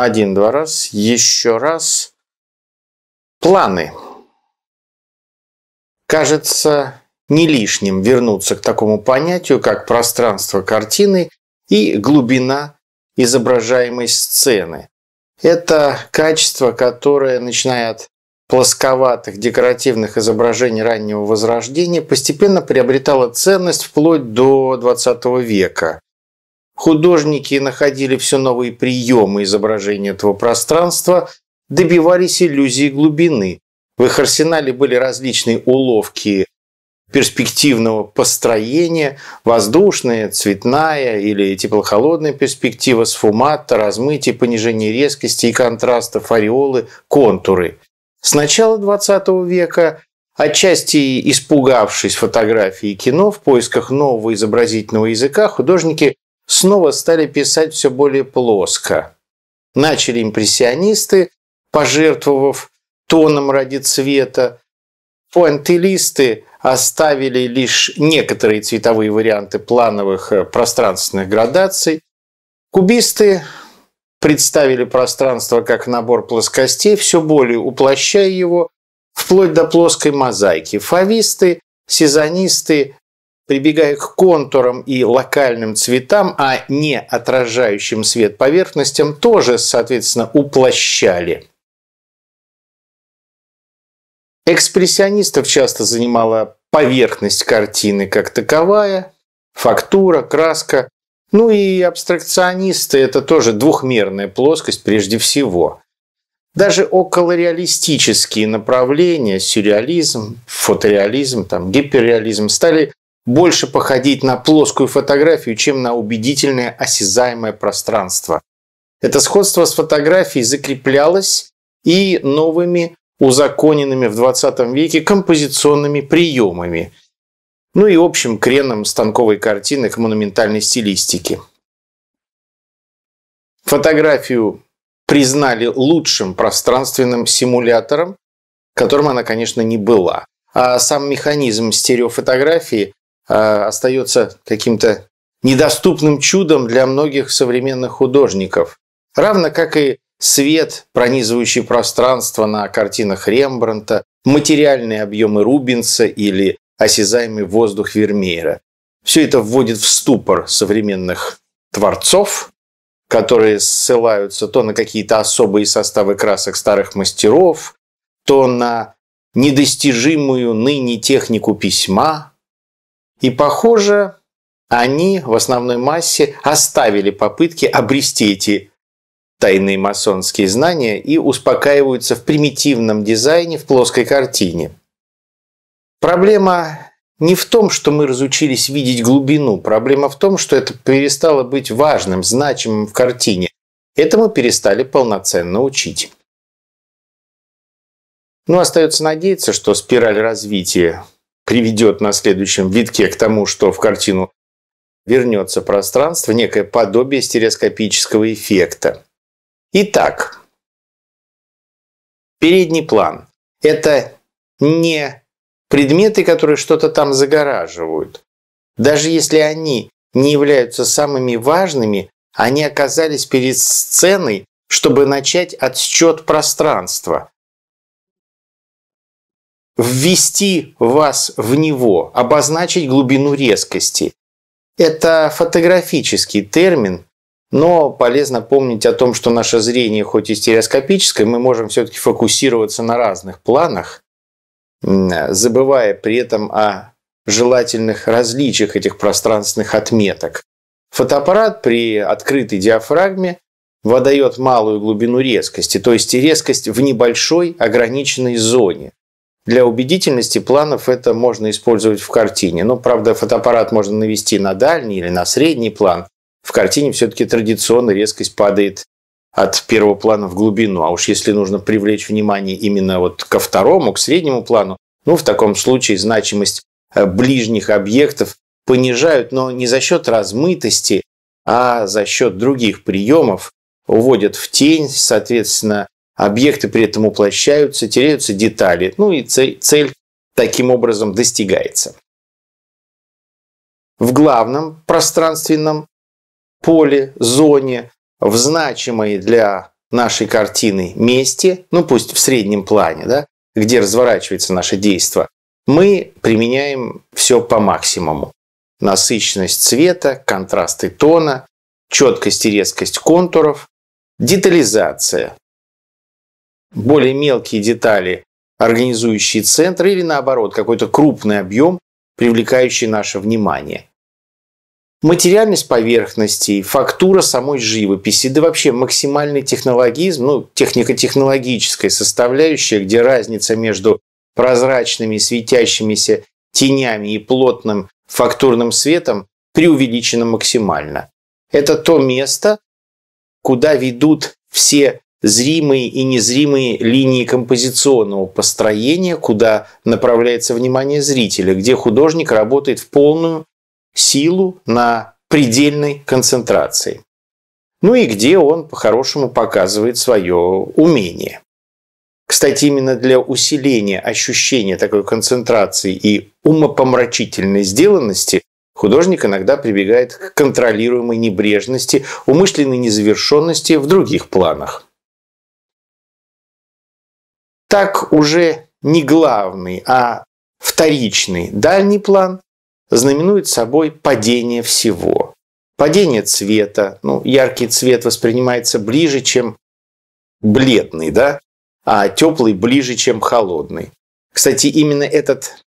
Один-два раз. Еще раз. Планы. Кажется не лишним вернуться к такому понятию, как пространство картины и глубина изображаемой сцены. Это качество, которое, начиная от плосковатых декоративных изображений раннего Возрождения, постепенно приобретало ценность вплоть до XX века. Художники находили все новые приемы изображения этого пространства, добивались иллюзии глубины. В их арсенале были различные уловки перспективного построения, воздушная, цветная или теплохолодная перспектива, сфуматто, размытие, понижение резкости и контрастов, ореолы, контуры. С начала XX века, отчасти испугавшись фотографии и кино в поисках нового изобразительного языка, художники снова стали писать все более плоско. Начали импрессионисты, пожертвовав тоном ради цвета, пуантилисты оставили лишь некоторые цветовые варианты плановых э, пространственных градаций, кубисты представили пространство как набор плоскостей, все более уплощая его, вплоть до плоской мозаики. Фависты, сезонисты, прибегая к контурам и локальным цветам, а не отражающим свет поверхностям, тоже, соответственно, уплощали. Экспрессионистов часто занимала поверхность картины как таковая, фактура, краска, ну и абстракционисты – это тоже двухмерная плоскость прежде всего. Даже околореалистические направления, сюрреализм, фотореализм, там, гиперреализм, стали больше походить на плоскую фотографию, чем на убедительное осязаемое пространство. Это сходство с фотографией закреплялось и новыми узаконенными в 20 веке композиционными приемами – ну и общим креном станковой картины к монументальной стилистике. Фотографию признали лучшим пространственным симулятором, которым она, конечно, не была. А сам механизм стереофотографии остается каким-то недоступным чудом для многих современных художников. Равно как и свет, пронизывающий пространство на картинах Рембранта, материальные объемы Рубинса или осязаемый воздух Вермеера. Все это вводит в ступор современных творцов, которые ссылаются то на какие-то особые составы красок старых мастеров, то на недостижимую ныне технику письма. И, похоже, они в основной массе оставили попытки обрести эти тайные масонские знания и успокаиваются в примитивном дизайне в плоской картине. Проблема не в том, что мы разучились видеть глубину. Проблема в том, что это перестало быть важным, значимым в картине. Это мы перестали полноценно учить. Ну, остается надеяться, что спираль развития приведет на следующем витке к тому, что в картину вернется пространство, некое подобие стереоскопического эффекта. Итак, передний план – это не предметы, которые что-то там загораживают. Даже если они не являются самыми важными, они оказались перед сценой, чтобы начать отсчет пространства. Ввести вас в него, обозначить глубину резкости. Это фотографический термин, но полезно помнить о том, что наше зрение, хоть и стереоскопическое, мы можем все-таки фокусироваться на разных планах, забывая при этом о желательных различиях этих пространственных отметок. Фотоаппарат при открытой диафрагме выдает малую глубину резкости, то есть резкость в небольшой ограниченной зоне. Для убедительности планов это можно использовать в картине. Но, правда, фотоаппарат можно навести на дальний или на средний план. В картине все-таки традиционно резкость падает от первого плана в глубину. А уж если нужно привлечь внимание именно вот ко второму, к среднему плану, ну, в таком случае значимость э, ближних объектов понижают, но не за счет размытости, а за счет других приемов, уводят в тень, соответственно, объекты при этом уплощаются, теряются детали, ну и цель, цель таким образом достигается. В главном пространственном поле, зоне в значимой для нашей картины месте, ну пусть в среднем плане, да, где разворачивается наше действие, мы применяем все по максимуму. Насыщенность цвета, контрасты тона, четкость и резкость контуров, детализация. Более мелкие детали, организующие центр или наоборот, какой-то крупный объем, привлекающий наше внимание. Материальность поверхностей, фактура самой живописи, да вообще максимальный технологизм, ну, технико-технологическая составляющая, где разница между прозрачными светящимися тенями и плотным фактурным светом преувеличена максимально. Это то место, куда ведут все зримые и незримые линии композиционного построения, куда направляется внимание зрителя, где художник работает в полную силу на предельной концентрации. Ну и где он по-хорошему показывает свое умение. Кстати, именно для усиления ощущения такой концентрации и умопомрачительной сделанности художник иногда прибегает к контролируемой небрежности, умышленной незавершенности в других планах. Так уже не главный, а вторичный дальний план знаменует собой падение всего. Падение цвета. Ну, яркий цвет воспринимается ближе, чем бледный, да? а теплый ближе, чем холодный. Кстати, именно этот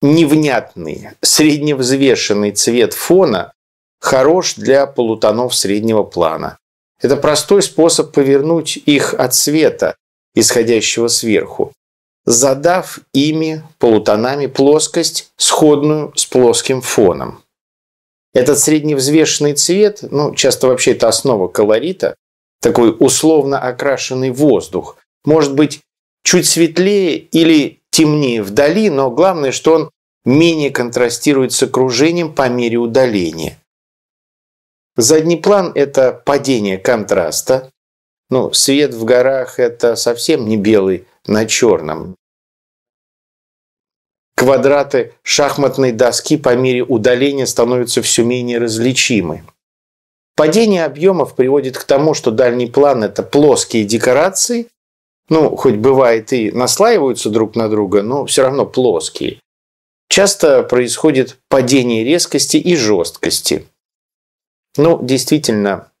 невнятный, средневзвешенный цвет фона хорош для полутонов среднего плана. Это простой способ повернуть их от света, исходящего сверху, задав ими полутонами плоскость, сходную с плоским фоном. Этот средневзвешенный цвет, ну, часто вообще это основа колорита, такой условно окрашенный воздух, может быть чуть светлее или темнее вдали, но главное, что он менее контрастирует с окружением по мере удаления. Задний план – это падение контраста. Ну, свет в горах – это совсем не белый на черном. Квадраты шахматной доски по мере удаления становятся все менее различимы. Падение объемов приводит к тому, что дальний план – это плоские декорации, ну, хоть бывает и наслаиваются друг на друга, но все равно плоские. Часто происходит падение резкости и жесткости. Ну, действительно,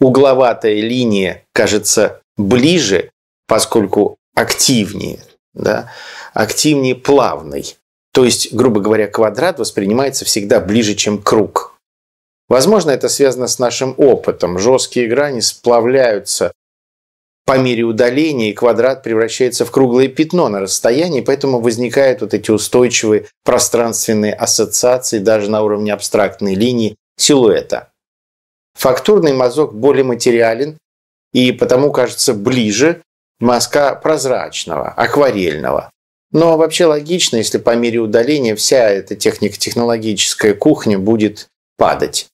угловатая линия кажется ближе, поскольку активнее, да, активнее плавной. То есть, грубо говоря, квадрат воспринимается всегда ближе, чем круг. Возможно, это связано с нашим опытом. Жесткие грани сплавляются по мере удаления, и квадрат превращается в круглое пятно на расстоянии, поэтому возникают вот эти устойчивые пространственные ассоциации даже на уровне абстрактной линии силуэта. Фактурный мазок более материален и потому кажется ближе мазка прозрачного, акварельного. Но вообще логично, если по мере удаления вся эта технико-технологическая кухня будет падать.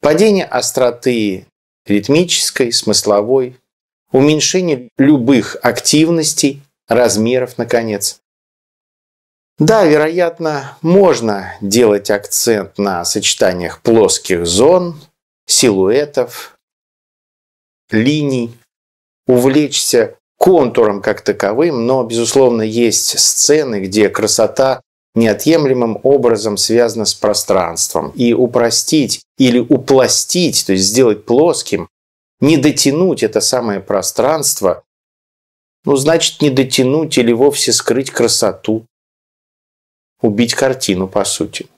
Падение остроты ритмической, смысловой, уменьшение любых активностей, размеров, наконец. Да, вероятно, можно делать акцент на сочетаниях плоских зон, силуэтов, линий, увлечься контуром как таковым, но, безусловно, есть сцены, где красота неотъемлемым образом связана с пространством. И упростить или упластить, то есть сделать плоским, не дотянуть это самое пространство, ну, значит, не дотянуть или вовсе скрыть красоту. Убить картину, по сути.